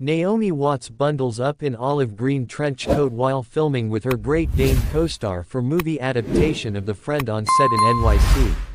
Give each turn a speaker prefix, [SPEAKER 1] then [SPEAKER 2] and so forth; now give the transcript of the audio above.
[SPEAKER 1] Naomi Watts bundles up in olive green trench coat while filming with her Great Dane co-star for movie adaptation of The Friend on set in NYC.